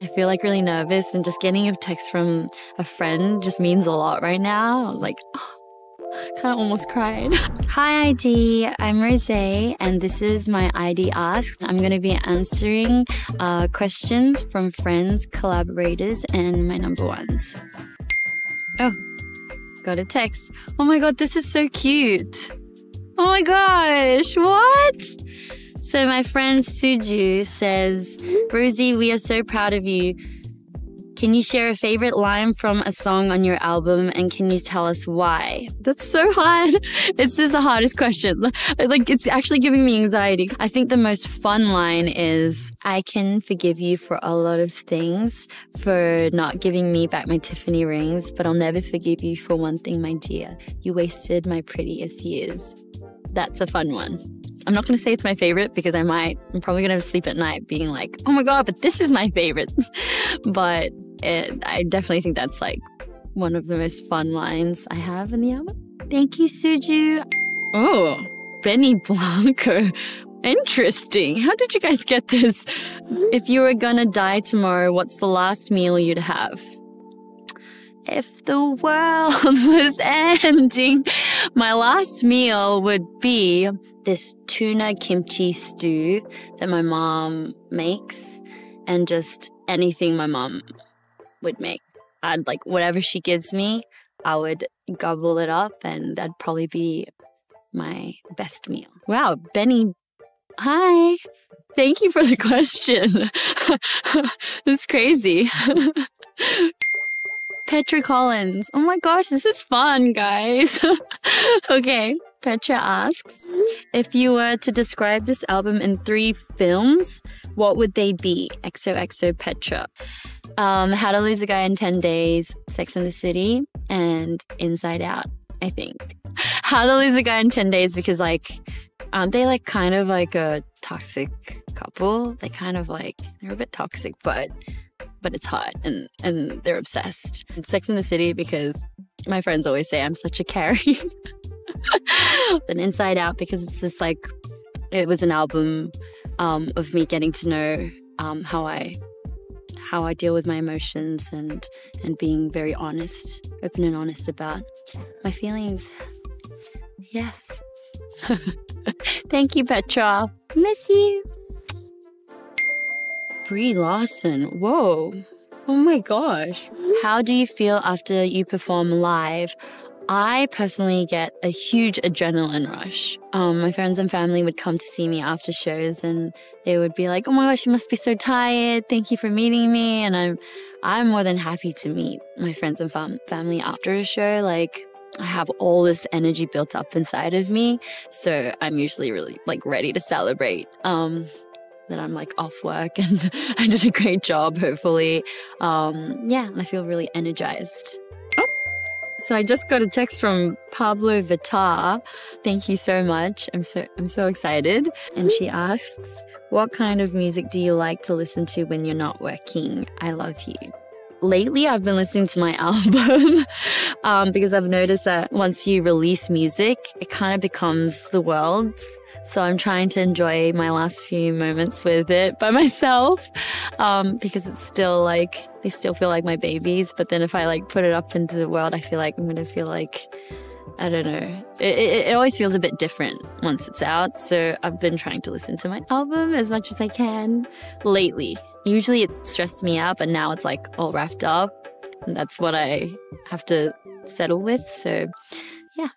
I feel like really nervous and just getting a text from a friend just means a lot right now. I was like, oh, kind of almost cried. Hi, i-D. I'm Rosé, and this is my i-D Ask. I'm going to be answering uh, questions from friends, collaborators, and my number ones. Oh, got a text. Oh my god, this is so cute. Oh my gosh, what? So my friend Suju says, Rosie, we are so proud of you. Can you share a favorite line from a song on your album and can you tell us why? That's so hard. This is the hardest question. Like, it's actually giving me anxiety. I think the most fun line is I can forgive you for a lot of things, for not giving me back my Tiffany rings, but I'll never forgive you for one thing, my dear. You wasted my prettiest years. That's a fun one. I'm not going to say it's my favorite because I might, I'm probably going to sleep at night being like, oh my God, but this is my favorite. but it, I definitely think that's like one of the most fun lines I have in the album. Thank you, Suju. Oh, Benny Blanco. Interesting. How did you guys get this? If you were gonna die tomorrow, what's the last meal you'd have? If the world was ending, my last meal would be this tuna kimchi stew that my mom makes and just anything my mom would make. I'd like whatever she gives me, I would gobble it up and that'd probably be my best meal. Wow, Benny, hi. Thank you for the question. it's crazy. Petra Collins. Oh my gosh, this is fun, guys. okay. Petra asks If you were to describe this album in three films, what would they be? XOXO Petra. Um, How to Lose a Guy in 10 Days, Sex and the City, and Inside Out, I think. How to Lose a Guy in 10 Days because, like, aren't they like kind of like a toxic couple? They kind of like, they're a bit toxic, but but it's hot and and they're obsessed. Sex in the City because my friends always say I'm such a Carrie. but Inside Out because it's just like it was an album um, of me getting to know um, how I how I deal with my emotions and and being very honest, open and honest about my feelings. Yes. Thank you, Petra. Miss you. Brie Larson. Whoa. Oh my gosh. How do you feel after you perform live? I personally get a huge adrenaline rush. Um, my friends and family would come to see me after shows and they would be like, Oh my gosh, you must be so tired. Thank you for meeting me. And I'm, I'm more than happy to meet my friends and fam- family after a show. Like, I have all this energy built up inside of me. So I'm usually really like ready to celebrate. Um, that I'm like off work and I did a great job, hopefully. Um, yeah, I feel really energized. Oh. So I just got a text from Pabllo Vittar. Thank you so much. I'm so I'm so excited. And she asks, "What kind of music do you like to listen to when you're not working? I love you." Lately, I've been listening to my album um, because I've noticed that once you release music, it kind of becomes the world's. So I'm trying to enjoy my last few moments with it by myself um, because it's still like, they still feel like my babies. But then if I like put it up into the world, I feel like I'm going to feel like, I don't know. It, it, it, always feels a bit different once it's out. So I've been trying to listen to my album as much as I can lately. Usually it stresses me out, but now it's like all wrapped up. And that's what I have to settle with. So yeah.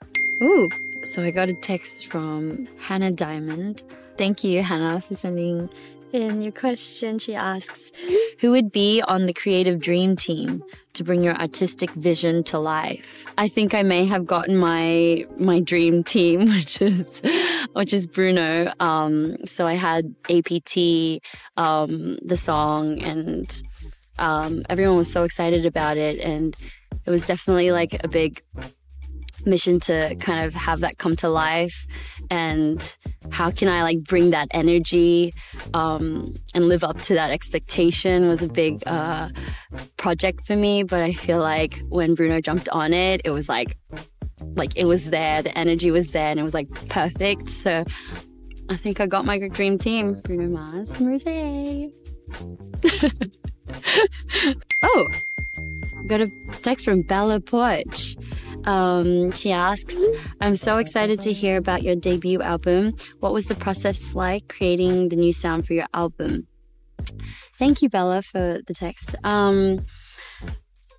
Ooh, so I got a text from Hannah Diamond. Thank you, Hannah, for sending in your question. She asks, Who would be on the creative dream team to bring your artistic vision to life? I think I may have gotten my my dream team, which is which is Bruno. Um, so I had APT, um, the song, and um, everyone was so excited about it, and it was definitely like a big mission to kind of have that come to life? And how can i like bring that energy um, and live up to that expectation was a big uh, project for me. But i feel like when bruno jumped on it it was like like it was there. The energy was there and it was like perfect. So i think i got my dream team. Bruno mars and oh, got a text from Bella Poarch. Um, she asks, I'm so excited to hear about your debut album. What was the process like creating the new sound for your album? Thank you, Bella, for the text. Um,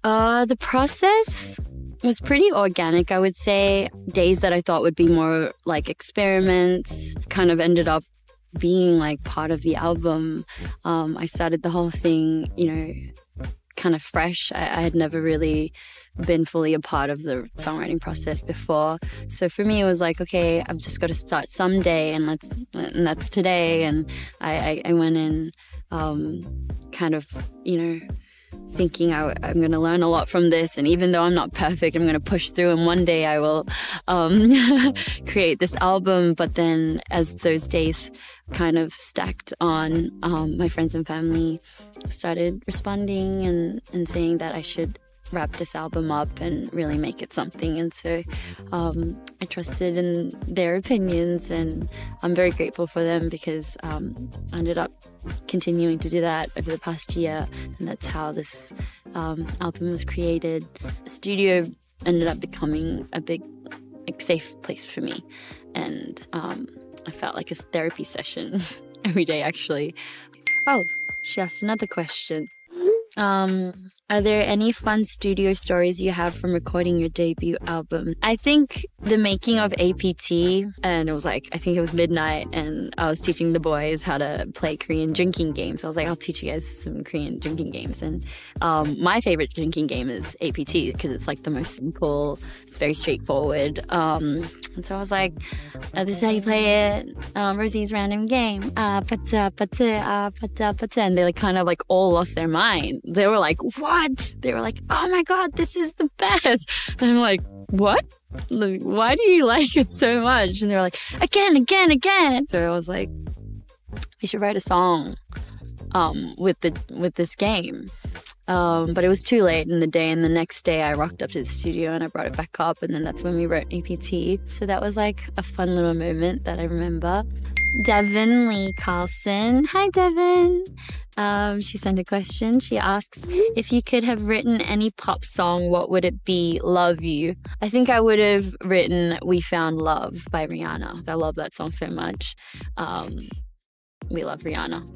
uh, the process was pretty organic, I would say. Days that I thought would be more like experiments kind of ended up being like part of the album. Um, I started the whole thing, you know, kind of fresh. I, I, had never really been fully a part of the songwriting process before. So for me, it was like, okay, I've just got to start someday, and let's and that's today. And I, I, I went in, um, kind of, you know thinking I, am going to learn a lot from this. And even though I'm not perfect, I'm going to push through. And one day I will um, create this album. But then as those days kind of stacked on, um, my friends and family started responding and, and saying that I should wrap this album up and really make it something. And so um, I trusted in their opinions, and I'm very grateful for them because um, I ended up continuing to do that over the past year, and that's how this um, album was created. Studio ended up becoming a big, like, safe place for me, and um, I felt like a therapy session every day, actually. Oh, she asked another question. Um, are there any fun studio stories you have from recording your debut album? I think the making of APT, and it was like, I think it was midnight, and I was teaching the boys how to play Korean drinking games. I was like, I'll teach you guys some Korean drinking games. And um, my favorite drinking game is APT because it's like the most simple, it's very straightforward. Um, and so I was like, oh, this is how you play it. Um, Rosie's random game. Uh, pata, pata, uh, pata, pata. And they like kind of like all lost their mind. They were like, what? What? They were like, oh my God, this is the best. And I'm like, what? Why do you like it so much? And they were like, again, again, again. So I was like, we should write a song um, with the with this game. Um, but it was too late in the day, and the next day I rocked up to the studio and I brought it back up, and then that's when we wrote APT. So that was like a fun little moment that I remember. Devon Lee Carlson. Hi, Devon. Um, she sent a question. She asks, if you could have written any pop song, what would it be? Love You. I think I would have written We Found Love by Rihanna. I love that song so much. Um, we love Rihanna.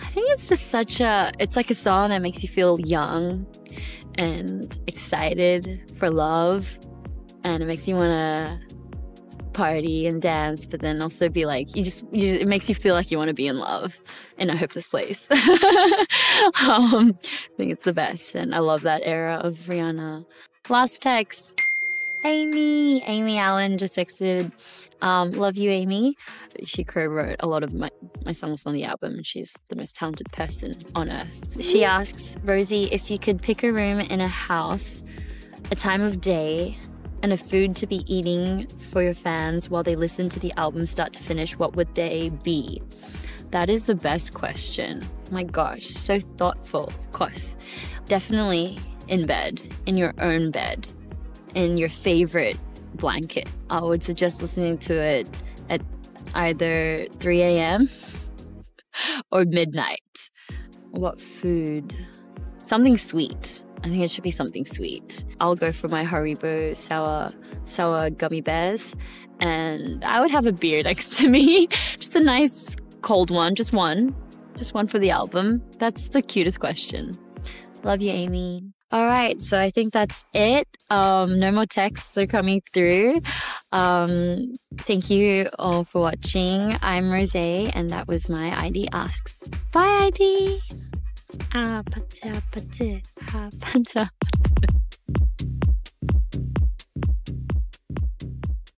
I think it's just such a, it's like a song that makes you feel young and excited for love. And it makes you want to party and dance, but then also be like, you just, you, it makes you feel like you want to be in love in a hopeless place. um, I think it's the best. And I love that era of Rihanna. Last text. Amy, Amy Allen just texted, um, love you, Amy. She co-wrote a lot of my, my songs on the album and she's the most talented person on earth. She asks, Rosie, if you could pick a room in a house, a time of day, and a food to be eating for your fans while they listen to the album start to finish, what would they be? That is the best question. My gosh, so thoughtful, of course. Definitely in bed, in your own bed, in your favorite blanket. I would suggest listening to it at either 3 a.m. or midnight. What food? Something sweet. I think it should be something sweet. I'll go for my Haribo sour sour gummy bears, and I would have a beer next to me, just a nice cold one, just one, just one for the album. That's the cutest question. Love you, Amy. All right, so I think that's it. Um, no more texts are coming through. Um, thank you all for watching. I'm Rosé, and that was my i-D Asks. Bye, i-D. Ah, pata, pata, ah, pata.